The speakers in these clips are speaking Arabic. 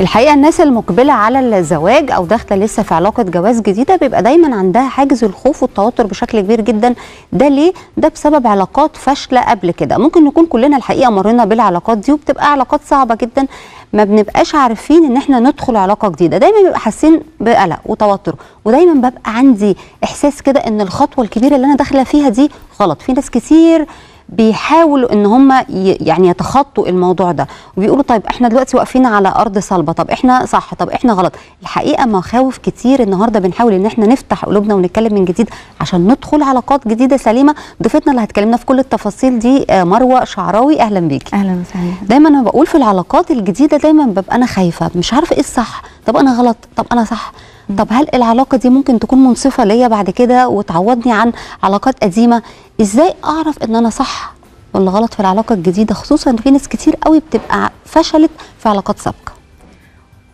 الحقيقة الناس المقبلة على الزواج أو داخلة لسه في علاقة جواز جديدة بيبقى دايما عندها حاجز الخوف والتوتر بشكل كبير جدا. ده ليه؟ ده بسبب علاقات فاشلة قبل كده. ممكن نكون كلنا الحقيقة مرينا بالعلاقات دي وبتبقى علاقات صعبة جدا. ما بنبقاش عارفين إن إحنا ندخل علاقة جديدة. دايما بنبقى حاسين بقلق وتوتر. ودايما ببقى عندي إحساس كده إن الخطوة الكبيرة اللي أنا داخلة فيها دي غلط. في ناس كتير بيحاولوا إن هم يعني يتخطوا الموضوع ده. وبيقولوا طيب إحنا دلوقتي واقفين على أرض صلبة طب إحنا صح طب إحنا غلط. الحقيقة مخاوف كتير النهارده بنحاول إن إحنا نفتح قلوبنا ونتكلم من جديد عشان ندخل علاقات جديدة سليمة. ضيفتنا اللي هتكلمنا في كل التفاصيل دي آه، مروة شعراوي. أهلا بيكي أهلا وسهلا. دايما أنا بقول في العلاقات الجديدة دايما ببقى أنا خايفة مش عارفة إيه الصح. طب أنا غلط طب أنا صح. طب هل العلاقة دي ممكن تكون منصفة ليا بعد كده وتعوضني عن علاقات قديمة؟ إزاي أعرف إن أنا صح ولا غلط في العلاقة الجديدة؟ خصوصا ان في ناس كتير قوي بتبقى فشلت في علاقات سابقة.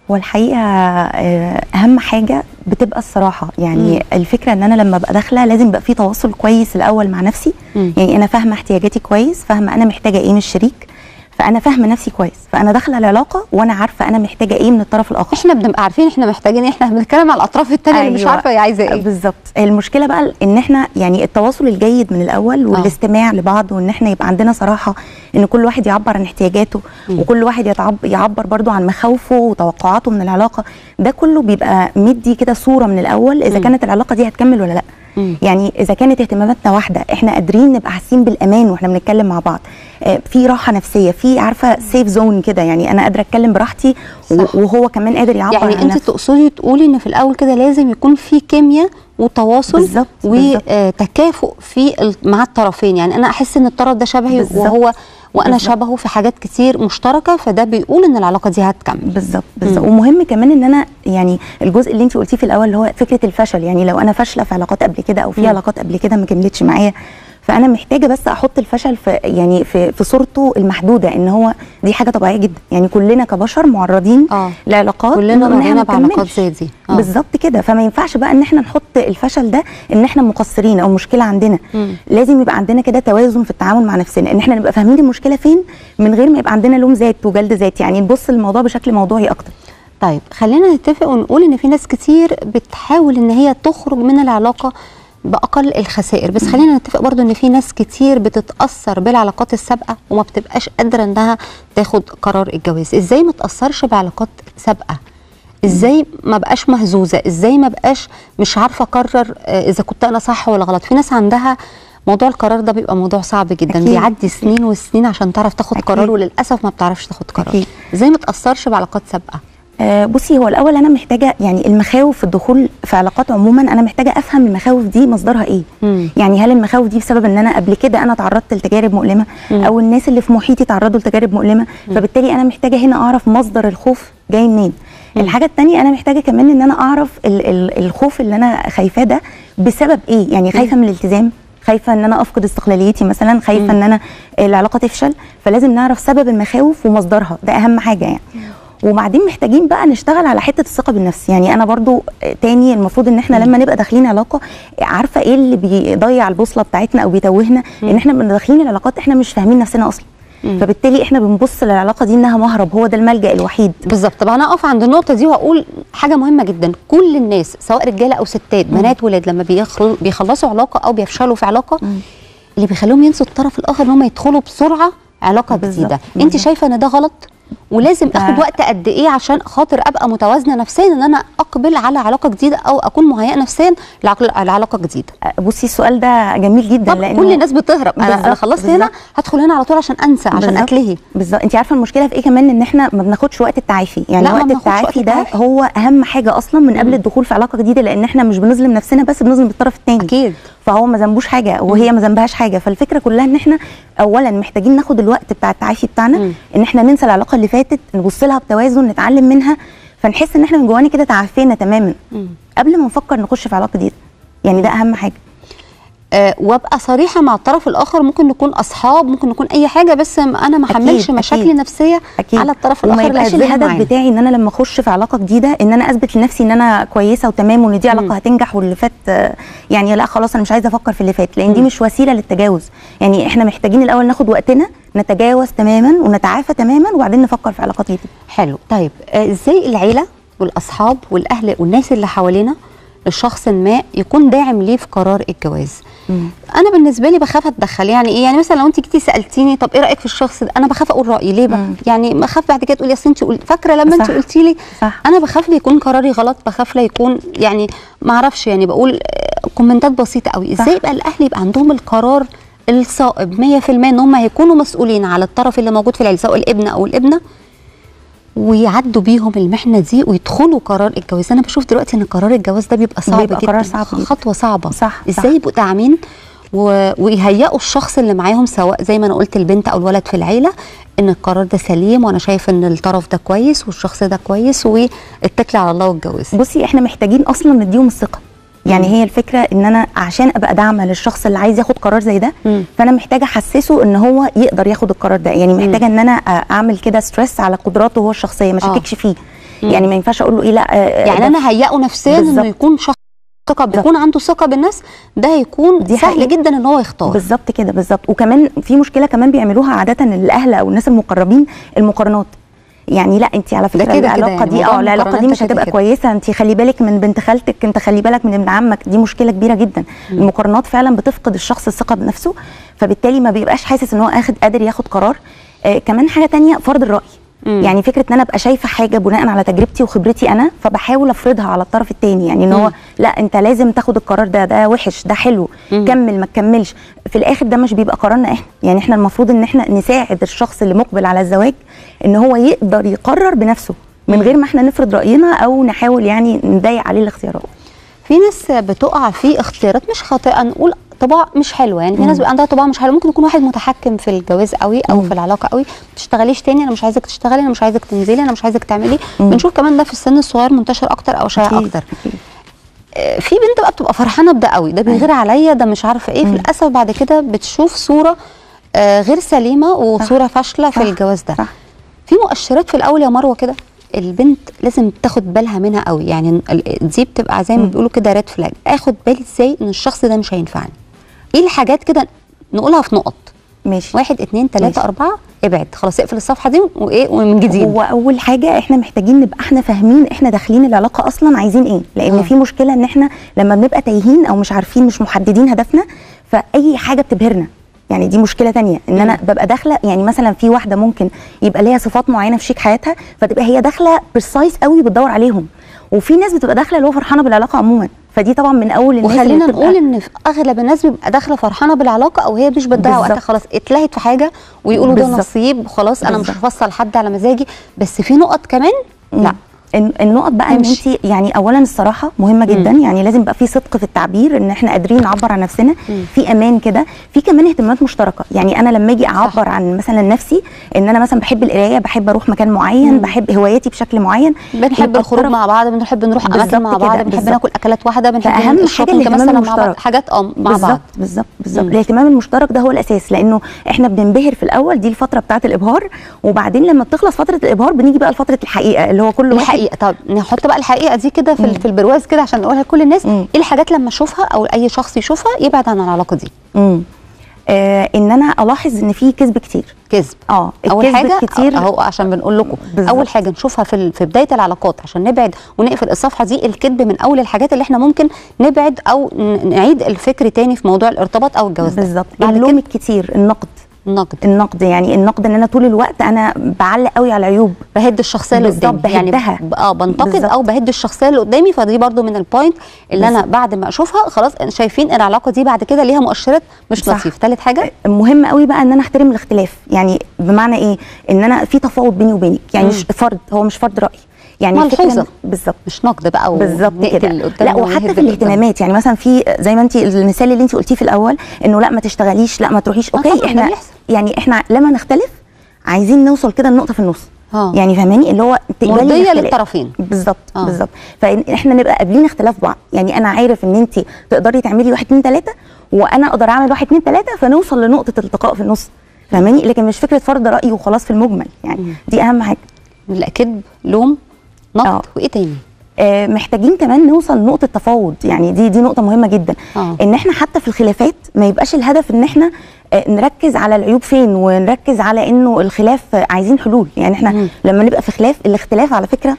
والحقيقة آه، أهم حاجة بتبقى الصراحة. يعني مم. الفكرة إن أنا لما أبقى داخلة لازم يبقى في تواصل كويس الأول مع نفسي. مم. يعني أنا فاهمة احتياجاتي كويس فاهمة أنا محتاجة إيه من الشريك. فأنا فاهمة نفسي كويس فأنا داخلة العلاقه وأنا عارفة أنا محتاجة إيه من الطرف الآخر إحنا بنبقى عارفين إحنا محتاجين إيه إحنا بنتكلم على الأطراف التانية اللي مش أيوة. عارفة هي عايزة إيه بالظبط المشكلة بقى إن إحنا يعني التواصل الجيد من الأول والاستماع لبعض وإن إحنا يبقى عندنا صراحة إن كل واحد يعبر عن احتياجاته مم. وكل واحد يتعب يعبر برضو عن مخاوفه وتوقعاته من العلاقة ده كله بيبقى مدي كده صورة من الأول إذا مم. كانت العلاقة دي هتكمل ولا لأ مم. يعني إذا كانت اهتماماتنا واحدة إحنا قادرين نبقى حاسين بالأمان وإحنا بنتكلم مع بعض آه، في راحة نفسية في عارفة سيف زون كده يعني أنا قادرة أتكلم براحتي صح. وهو كمان قادر يعبر يعني عن أنت تقصدي تقولي إن في الأول كده لازم يكون في كيمياء وتواصل بالظبط. وتكافؤ في ال- مع الطرفين يعني أنا أحس إن الطرف ده شبهي بالظبط. وهو وأنا بالظبط. شبهه في حاجات كتير مشتركة فده بيقول إن العلاقة دي هتكمل بالظبط بالظبط. ومهم كمان إن أنا يعني الجزء اللي أنت قلتيه في الأول اللي هو فكرة الفشل يعني لو أنا فاشلة في علاقات قبل كده أو في. علاقات قبل كده ما كملتش معايا فأنا محتاجة بس أحط الفشل في يعني في في صورته المحدودة إن هو دي حاجة طبيعية جدا. يعني كلنا كبشر معرضين آه. لعلاقات كلنا مرينا بعلاقات. زي دي. آه. بالظبط كده. فما ينفعش بقى إن إحنا نحط الفشل ده إن إحنا مقصرين أو مشكلة عندنا. مم. لازم يبقى عندنا كده توازن في التعامل مع نفسنا. إن إحنا نبقى فاهمين المشكلة فين من غير ما يبقى عندنا لوم ذات وجلد ذات. يعني نبص للموضوع بشكل موضوعي أكتر. طيب خلينا نتفق ونقول إن في ناس كتير بتحاول إن هي تخرج من العلاقة بأقل الخسائر. بس خلينا نتفق برضو إن في ناس كتير بتتأثر بالعلاقات السابقة وما بتبقاش قادرة إنها تاخد قرار الجواز. إزاي ما تأثرش بعلاقات سابقة؟ إزاي ما بقاش مهزوزة؟ إزاي ما بقاش مش عارفة أقرر آه، إذا كنت أنا صح ولا غلط؟ في ناس عندها موضوع القرار ده بيبقى موضوع صعب جدا. أكيد. بيعدي سنين وسنين عشان تعرف تاخد أكيد. قرار وللأسف ما بتعرفش تاخد قرار. أكيد. إزاي ما تأثرش بعلاقات سابقة؟ بصي هو الأول أنا محتاجة يعني المخاوف في الدخول في علاقات عموما أنا محتاجة أفهم المخاوف دي مصدرها إيه. مم. يعني هل المخاوف دي بسبب إن أنا قبل كده أنا تعرضت لتجارب مؤلمة؟ مم. أو الناس اللي في محيطي تعرضوا لتجارب مؤلمة؟ فبالتالي أنا محتاجة هنا أعرف مصدر الخوف جاي منين. مم. الحاجة الثانية أنا محتاجة كمان إن أنا أعرف ال ال الخوف اللي أنا خايفاه ده بسبب إيه. يعني خايفة من الالتزام خايفة إن أنا أفقد استقلاليتي مثلا خايفة مم. إن أنا العلاقة تفشل. فلازم نعرف سبب المخاوف ومصدرها. ده أهم حاجة يعني. وبعدين محتاجين بقى نشتغل على حتة الثقة بالنفس. يعني أنا برضو آه، تاني المفروض إن إحنا لما نبقى داخلين علاقة عارفة إيه اللي بيضيع البوصلة بتاعتنا أو بيتوهنا؟ إن إحنا داخلين العلاقات إحنا مش فاهمين نفسنا أصلا. فبالتالي إحنا بنبص للعلاقة دي إنها مهرب هو ده الملجأ الوحيد. بالظبط. طب أنا أقف عند النقطة دي وأقول حاجة مهمة جدا. كل الناس سواء رجالة أو ستات بنات ولاد لما بيخل- بيخلصوا علاقة أو بيفشلوا في علاقة مم. اللي بيخليهم ينسوا الطرف الآخر إن هم يدخلوا بسرعة علاقة جديدة. أنت. شايفة إن ده غلط؟ ولازم ده- أخد وقت قد إيه عشان خاطر أبقى متوازنة نفسيا إن أنا أقبل على علاقة جديدة أو أكون مهيئة نفسيا لعلاقة جديدة. بصي السؤال ده جميل جدا طب كل الناس بتهرب. أنا خلصت هنا بالظبط. هدخل هنا على طول عشان أنسى عشان بالظبط. أتلهي. بالظبط. انت عارفة المشكلة في إيه كمان؟ إن إحنا ما بناخدش وقت التعافي. يعني وقت التعافي ده التعافي. هو أهم حاجة أصلا من قبل الدخول في علاقة جديدة لأن إحنا مش بنظلم نفسنا بس بنظلم الطرف الثاني أكيد. فهو ما ذنبوش حاجة وهي ما ذنبهاش حاجة فالفكرة كلها إن إحنا اولا محتاجين ناخد الوقت بتاع التعافي بتاعنا. إن إحنا ننسى العلاقة اللي فاتت نبص لها بتوازن نتعلم منها فنحس إن إحنا من جوانا كده تعافينا تماما. قبل ما نفكر نخش في علاقه جديده يعني ده أهم حاجة وابقى صريحة مع الطرف الآخر ممكن نكون أصحاب ممكن نكون أي حاجة بس م- أنا ما أكيد، احملش مشاكل أكيد. نفسية أكيد على الطرف وما الآخر اللي يبقاش الهدف معانا. بتاعي إن أنا لما أخش في علاقة جديدة إن أنا أثبت لنفسي إن أنا كويسة وتمام وإن دي علاقة هتنجح واللي فات آه، يعني لا خلاص أنا مش عايزة أفكر في اللي فات لأن دي. مش وسيلة للتجاوز يعني إحنا محتاجين الأول ناخد وقتنا نتجاوز تماما ونتعافى تماما وبعدين نفكر في علاقات جديدة حلو طيب آه، إزاي العيلة والأصحاب والأهل والناس اللي حوالينا الشخص ما يكون داعم ليه في قرار الجواز. أنا بالنسبة لي بخاف أتدخل يعني إيه؟ يعني مثلا لو انت جيتي سألتيني طب إيه رأيك في الشخص ده؟ أنا بخاف أقول رأيي ليه بقى؟ مم. يعني بخاف بعد كده تقولي أصل انت قل- فاكرة لما انت صح. قلتي لي صح. أنا بخاف لي يكون قراري غلط بخاف لا يكون يعني ما أعرفش يعني بقول آه، كومنتات بسيطة قوي. إزاي يبقى الأهل يبقى عندهم القرار الصائب 100% إن هم هيكونوا مسؤولين على الطرف اللي موجود في العيلة سواء الابن أو الابنة؟ ويعدوا بيهم المحنة دي ويدخلوا قرار الجواز. أنا بشوف دلوقتي إن قرار الجواز ده بيبقى صعب بيبقى جدا. قرار صعب. خطوة صعبة. صح،. إزاي يبقوا داعمين و... ويهيئوا الشخص اللي معاهم سواء زي ما أنا قلت البنت أو الولد في العيلة إن القرار ده سليم وأنا شايف إن الطرف ده كويس والشخص ده كويس واتكلي على الله والجواز. بصي إحنا محتاجين أصلا نديهم الثقة. يعني هي الفكرة إن أنا عشان أبقى داعمة للشخص اللي عايز ياخد قرار زي ده. فأنا محتاجة أحسسه إن هو يقدر ياخد القرار ده يعني محتاجة إن أنا أعمل كده ستريس على قدراته هو الشخصية ما آه. شككش فيه مم. يعني ما ينفعش أقول له إيه لأ يعني أنا هيئه نفسيا إنه. يكون شخص ثقة بيكون عنده ثقة بالناس ده هيكون دي سهل حقيقة. جدا إن هو يختار بالظبط كده بالظبط وكمان في مشكلة كمان بيعملوها عادة الأهل أو الناس المقربين المقارنات يعني لا انت على فكرة كده كده العلاقة يعني دي آه العلاقة دي مش كده هتبقى كده. كويسة. انت خلي بالك من بنت خالتك انت خلي بالك من ابن عمك. دي مشكلة كبيرة جدا. المقارنات فعلا بتفقد الشخص الثقة بنفسه فبالتالي ما بيبقاش حاسس إن هو أخد قادر ياخد قرار. آه كمان حاجة تانية فرض الرأي. مم. يعني فكرة إن أنا أبقى شايفة حاجة بناء على تجربتي وخبرتي أنا فبحاول أفرضها على الطرف الثاني يعني إن. هو لأ أنت لازم تاخد القرار ده ده وحش ده حلو مم. كمل ما تكملش في الآخر ده مش بيبقى قرارنا إحنا يعني إحنا المفروض إن إحنا نساعد الشخص اللي مقبل على الزواج إن هو يقدر يقرر بنفسه من. غير ما إحنا نفرض رأينا أو نحاول يعني نضايق عليه الاختيارات في ناس بتقع في اختيارات مش خاطئه نقول طباع مش حلوة. يعني في ناس بيبقى عندها طباع مش حلوة ممكن يكون واحد متحكم في الجواز قوي أو مم. في العلاقة قوي. ما تشتغليش تاني أنا مش عايزك تشتغلي أنا مش عايزك تنزلي أنا مش عايزك تعملي. بنشوف كمان ده في السن الصغير منتشر أكتر أو شائع أكتر. آه، في بنت بقى بتبقى فرحانة بده قوي. ده بيغير عليا ده مش عارفة إيه. في مم. الاسف بعد كده بتشوف صورة آه، غير سليمة وصورة فاشلة في الجواز ده. صح. في مؤشرات في الأول يا مروة كده البنت لازم تاخد بالها منها قوي. يعني دي بتبقى زي ما. بيقولوا كده ريد فلاج آخد بالي إزاي إن الشخص ده مش هينفعني؟ إيه الحاجات كده؟ نقولها في نقط. ماشي. واحد اتنين تلاتة ماشي. أربعة ابعد. خلاص اقفل الصفحة دي وايه ومن جديد. هو أول حاجة إحنا محتاجين نبقى إحنا فاهمين إحنا داخلين العلاقة أصلا عايزين إيه. لأن آه. في مشكلة إن إحنا لما بنبقى تايهين أو مش عارفين مش محددين هدفنا فأي حاجة بتبهرنا. يعني دي مشكلة تانية إن أنا ببقى داخلة يعني مثلا في واحدة ممكن يبقى ليها صفات معينة في شيك حياتها فتبقى هي داخلة برسايز قوي بتدور عليهم. وفي ناس بتبقى داخلة اللي هو فرحانة بالعلاقة عموما. فدي طبعا من أول الناس وخلينا نقول إن في أغلب الناس بيبقى داخلة فرحانة بالعلاقة أو هي مش بتضيع وقتها. خلاص اتلهت في حاجة ويقولوا ده. نصيب خلاص أنا مش. هفصل حد على مزاجي بس في نقط كمان لا النقط بقى إن. انت يعني اولا الصراحة مهمة جدا يعني لازم يبقى في صدق في التعبير إن إحنا قادرين نعبر عن نفسنا مم. في أمان كده في كمان اهتمامات مشتركة يعني أنا لما أجي أعبر صح. عن مثلا نفسي إن أنا مثلا بحب القراية بحب أروح مكان معين مم. بحب هواياتي بشكل معين بنحب الخروج مع بعض بنحب نروح أماكن مع بعض بنحب. ناكل أكلات واحدة بنحب فأهم حاجة الاهتمام مع بعض المشترك حاجات آه مع بعض بالظبط بالظبط مم. الاهتمام المشترك ده هو الأساس لأنه إحنا بننبهر في الأول دي الفترة بتاعة الإبهار وبعدين لما بتخلص فترة الإبهار بنيجي بقى لفترة الحقيقة اللي هو كل واحد الحقيقة طب نحط بقى الحقيقة دي كده في, في البرواز كده عشان نقولها لكل الناس. مم. إيه الحاجات لما أشوفها أو أي شخص يشوفها يبعد عن العلاقة دي؟ امم آه إن أنا ألاحظ إن في كذب كتير. كذب. آه أول حاجة كتير اهو عشان بنقول لكم. أول حاجة نشوفها في في بداية العلاقات عشان نبعد ونقفل الصفحة دي. الكذب من أول الحاجات اللي إحنا ممكن نبعد أو نعيد الفكر تاني في موضوع الارتباط أو الجواز. بالظبط. اللوم الكتير النقد. النقد النقد يعني النقد إن أنا طول الوقت أنا بعلق قوي على العيوب بهد الشخصية اللي قدامي يعني بهدها. ب- آه بنتقد بالظبط. أو بهد الشخصية اللي قدامي فدي برضو من البوينت اللي أنا بعد ما أشوفها خلاص شايفين العلاقة دي بعد كده ليها مؤشرات مش صح. لطيف ثالث حاجة مهم قوي بقى إن أنا أحترم الاختلاف يعني بمعنى إيه إن أنا في تفاوض بيني وبينك يعني مم. مش فرض هو مش فرض رأي يعني. إن- بالظبط. مش نقد بقى بالظبط كده. لا وحتى في. الاهتمامات يعني مثلا في زي ما انت المثال اللي انت قلتيه في الأول إنه لا ما تشتغليش لا ما تروحيش. آه أوكي إحنا. يعني إحنا لما نختلف عايزين نوصل كده لنقطة في النص. آه. يعني فاهماني؟ اللي هو مرضية. للطرفين. بالظبط آه. بالظبط. فاحنا نبقى قابلين اختلاف بعض. يعني أنا عارف إن انت تقدري تعملي واحد اتنين تلاتة وأنا أقدر أعمل واحد اتنين تلاتة فنوصل لنقطة التقاء في النص. فاهماني؟ لكن مش فكرة فرض رأي وخلاص في المجمل. يعني دي أهم حاجة. لا كذب لوم نقد وإيه تاني؟ آه، محتاجين كمان نوصل لنقطة تفاوض. يعني دي دي نقطة مهمة جدا. آه. إن إحنا حتى في الخلافات ما يبقاش الهدف إن إحنا آه، نركز على العيوب فين ونركز على إنه الخلاف عايزين حلول. يعني إحنا مم. لما نبقى في خلاف الاختلاف على فكرة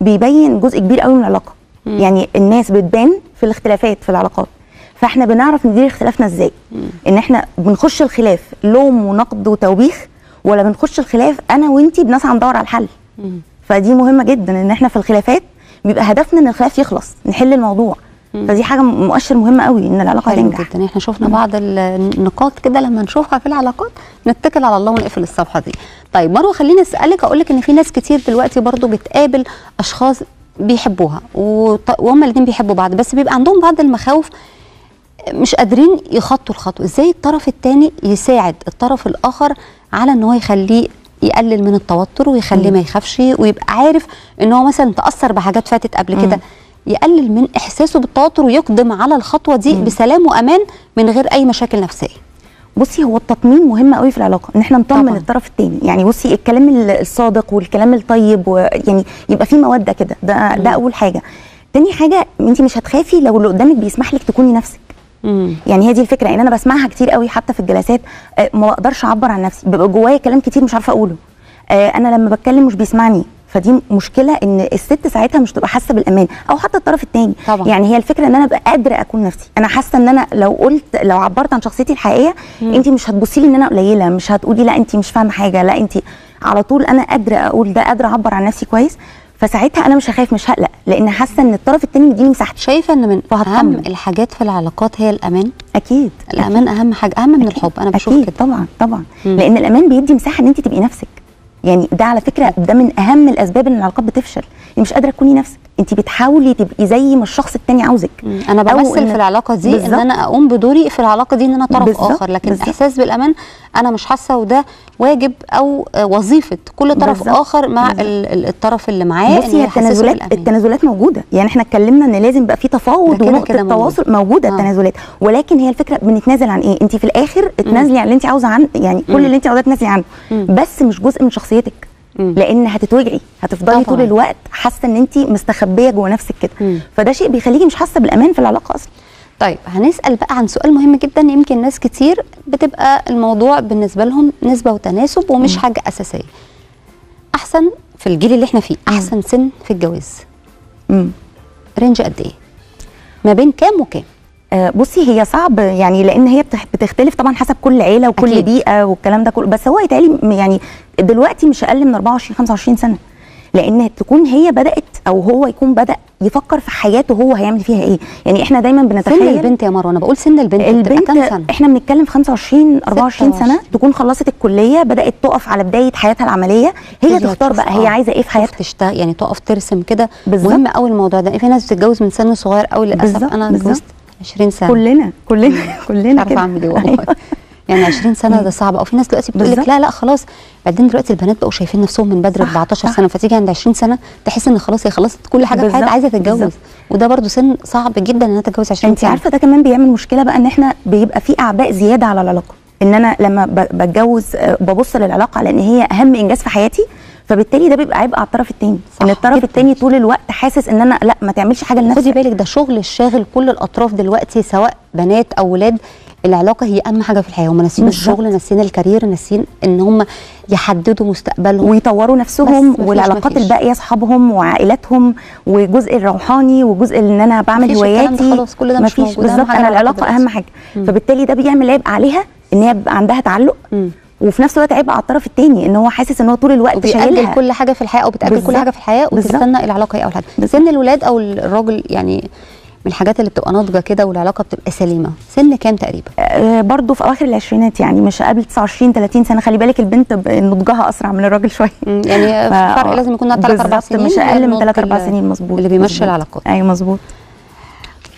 بيبين جزء كبير قوي من العلاقة. يعني الناس بتبان في الاختلافات في العلاقات. فإحنا بنعرف ندير اختلافنا إزاي؟ إن إحنا بنخش الخلاف لوم ونقد وتوبيخ ولا بنخش الخلاف أنا وأنتي بنسعى ندور على الحل؟ فدي مهمة جدا إن إحنا في الخلافات بيبقى هدفنا إن الخلاف يخلص نحل الموضوع. فدي حاجة مؤشر مهم قوي إن العلاقة حلو هتنجح جدا. إحنا شفنا بعض النقاط كده لما نشوفها في العلاقات نتكل على الله ونقفل الصفحة دي. طيب مروة خليني أسألك أقول لك إن في ناس كتير دلوقتي برضو بتقابل أشخاص بيحبوها وهما الاثنين بيحبوا بعض بس بيبقى عندهم بعض المخاوف مش قادرين يخطوا الخطوة. إزاي الطرف الثاني يساعد الطرف الآخر على إن هو يخليه يقلل من التوتر ويخليه ما يخافش ويبقى عارف إن هو مثلا تأثر بحاجات فاتت قبل كده. يقلل من إحساسه بالتوتر ويقدم على الخطوة دي بسلام وأمان من غير أي مشاكل نفسية. بصي هو التطمين مهم قوي في العلاقة إن إحنا نطمن. الطرف الثاني يعني بصي الكلام ال- الصادق والكلام الطيب ويعني يبقى في مودة كده. ده ده أول حاجة. تاني حاجة انت مش هتخافي لو اللي قدامك بيسمح لك تكوني نفسك. امم يعني هي دي الفكرة إن أنا بسمعها كتير قوي حتى في الجلسات آه، ما بقدرش أعبر عن نفسي بيبقى جوايا كلام كتير مش عارفة أقوله. آه، أنا لما بتكلم مش بيسمعني فدي مشكلة إن الست ساعتها مش تبقى حاسة بالأمان أو حتى الطرف الثاني. يعني هي الفكرة إن أنا أبقى قادرة أكون نفسي. أنا حاسة إن أنا لو قلت لو عبرت عن شخصيتي الحقيقية انت مش هتبصي لي إن أنا قليلة مش هتقولي لا انت مش فاهمة حاجة لا انت على طول أنا قادرة أقول ده قادرة أعبر عن نفسي كويس. فساعتها أنا مش هخاف مش هقلق لأن حاسة إن الطرف الثاني مديني مساحتي شايفة إن من. أهم الحاجات في العلاقات هي الأمان؟ أكيد. الأمان أهم حاجة أهم من الحب أنا بشوف أكيد. كده. طبعا طبعا. مم. لأن الأمان بيدي مساحة إن أنت تبقي نفسك. يعني ده على فكرة ده من أهم الأسباب إن العلاقات بتفشل. انت مش قادرة تكوني نفسك. انت بتحاولي تبقي زي ما الشخص التاني عاوزك. أنا بمثل إن- في العلاقة دي بالظبط. ان أنا أقوم بدوري في العلاقة دي إن أنا طرف بالظبط، آخر لكن بالظبط. إحساس بالأمان أنا مش حاسة وده واجب أو وظيفة كل طرف بالظبط، آخر مع ال- الطرف اللي معاه بصي التنازلات. التنازلات موجودة يعني إحنا اتكلمنا إن لازم يبقى في تفاوض ونقطة. تواصل موجودة آه. التنازلات ولكن هي الفكرة بنتنازل عن إيه أنت في الآخر اتنازلي عن اللي أنت عاوزة عنه يعني كل اللي أنت عاوزاه تنازلي عنه. بس مش جزء من شخصيتك. لأن هتتوجعي هتفضلي. طول الوقت حاسة إن انت مستخبية جوه نفسك كده. مم. فده شيء بيخليكي مش حاسة بالأمان في العلاقة أصلا. طيب هنسأل بقى عن سؤال مهم جدا يمكن ناس كتير بتبقى الموضوع بالنسبة لهم نسبة وتناسب ومش حاجة أساسية. أحسن في الجيل اللي إحنا فيه أحسن سن في الجواز؟ مم. رينج قد إيه؟ ما بين كام وكام؟ بصي هي صعب يعني لأن هي بتخ- بتختلف طبعا حسب كل عيلة وكل أكيد. بيئة والكلام ده كله. بس هو يتهيألي م- يعني دلوقتي مش أقل من 24 25 سنة. لأن تكون هي بدأت أو هو يكون بدأ يفكر في حياته هو هيعمل فيها إيه. يعني إحنا دايما سن بنتخيل البنت يا مروة أنا بقول سن البنت. البنت كام سنة. إحنا بنتكلم في 25 24 سنة 26. تكون خلصت الكلية بدأت تقف على بداية حياتها العملية. هي تختار بقى آه، هي عايزة إيه في حياتها. تشتغل يعني تقف ترسم كده. مهم قوي الموضوع ده. في ناس بتتجوز من سن صغير قوي للأسف. أنا. اتجوزت 20 سنة. كلنا كلنا كلنا كده. أعمل إيه والله. يعني 20 سنة ده صعب أو في ناس دلوقتي بتقول لك. لا لا خلاص. بعدين دلوقتي البنات بقوا شايفين نفسهم من بدري صح، 14 صح. سنة فتيجي عند 20 سنة تحس إن خلاص هي خلصت كل حاجة في حياتها عايزة تتجوز. وده برضو سن صعب جدا إنها تتجوز 20 انت سنة. عارفة ده كمان بيعمل مشكلة بقى إن إحنا بيبقى في أعباء زيادة على العلاقة. إن أنا لما بتجوز آه، ببص للعلاقة على إن هي أهم إنجاز في حياتي فبالتالي ده بيبقى عبء على الطرف الثاني إن الطرف. الثاني طول الوقت حاسس إن أنا لأ ما تعملش حاجة خدي لنفسك بالك ده شغل الشاغل كل الأطراف دلوقتي سواء بنات أو ولاد العلاقة هي أهم حاجة في الحياة هم ناسيين بالظبط. الشغل ناسيين الكارير ناسيين إن هم يحددوا مستقبلهم ويطوروا نفسهم والعلاقات. الباقية أصحابهم وعائلاتهم والجزء الروحاني وجزء إن أنا بعمل هواياتي خلاص، كل ده مش موجود. بالظبط أنا العلاقة دلوقتي. أهم حاجة فبالتالي ده بيعمل عبء عليها إن هي بيبقى عندها تعلق مم. وفي نفس الوقت عبء على الطرف الثاني إن هو حاسس إن هو طول الوقت شايلها. كل حاجة في الحياة أو بتقلل كل بالظبط. حاجة في الحياة. وتستنى العلاقة هي اول حاجة. سن الولاد أو الراجل يعني من الحاجات اللي بتبقى ناضجة كده والعلاقة بتبقى سليمة. سن كام تقريبا؟ آه، برضه في أواخر العشرينات يعني مش قبل 29 30 سنة. خلي بالك البنت نضجها أسرع من الراجل شوية. يعني ف- فرق لازم يكون 3 4 بالظبط، سنين مش أقل من النضج 3 4 اللي- سنين. مظبوط اللي بيمشي. العلاقات. أيوه مظبوط.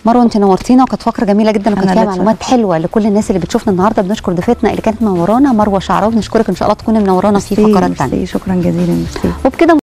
مروه انت نورتينا وكانت فقرة جميلة جدا وكانت فيها معلومات. حلوة لكل الناس اللي بتشوفنا النهارده. بنشكر ضيفتنا اللي كانت منورانا مروة شعراوي. بنشكرك إن شاء الله تكوني منورانا في فقرات ثانية شكرا جزيلا وبكده